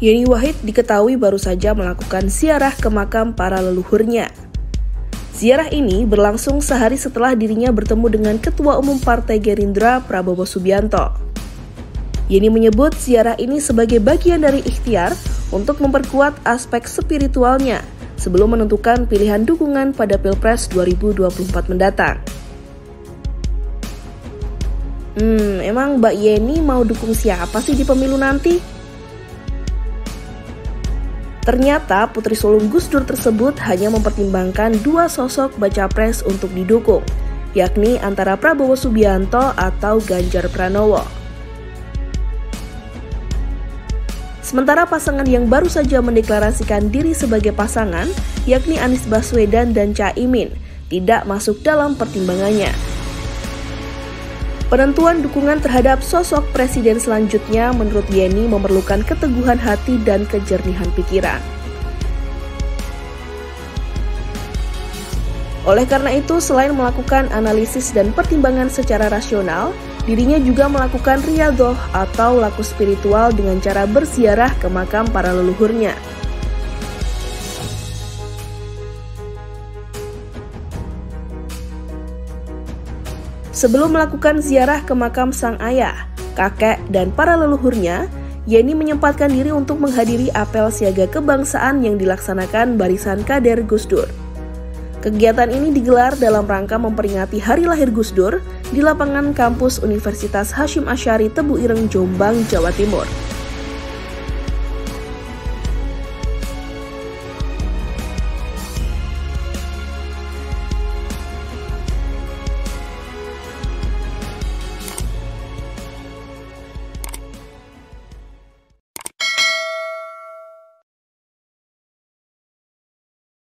Yeni Wahid diketahui baru saja melakukan ziarah ke makam para leluhurnya. Ziarah ini berlangsung sehari setelah dirinya bertemu dengan Ketua Umum Partai Gerindra Prabowo Subianto. Yeni menyebut ziarah ini sebagai bagian dari ikhtiar untuk memperkuat aspek spiritualnya sebelum menentukan pilihan dukungan pada Pilpres 2024 mendatang. Hmm, emang Mbak Yeni mau dukung siapa sih di pemilu nanti? Ternyata Putri Sulung Gus Dur tersebut hanya mempertimbangkan dua sosok baca pres untuk didukung, yakni antara Prabowo Subianto atau Ganjar Pranowo. Sementara pasangan yang baru saja mendeklarasikan diri sebagai pasangan, yakni Anies Baswedan dan Caimin, tidak masuk dalam pertimbangannya. Penentuan dukungan terhadap sosok presiden selanjutnya menurut Yeni memerlukan keteguhan hati dan kejernihan pikiran. Oleh karena itu, selain melakukan analisis dan pertimbangan secara rasional, dirinya juga melakukan riadoh atau laku spiritual dengan cara bersiarah ke makam para leluhurnya. Sebelum melakukan ziarah ke makam sang ayah, kakek, dan para leluhurnya, Yeni menyempatkan diri untuk menghadiri apel siaga kebangsaan yang dilaksanakan barisan kader Gus Dur. Kegiatan ini digelar dalam rangka memperingati hari lahir Gus Dur di lapangan kampus Universitas Hashim Asyari Tebu Ireng, Jombang, Jawa Timur.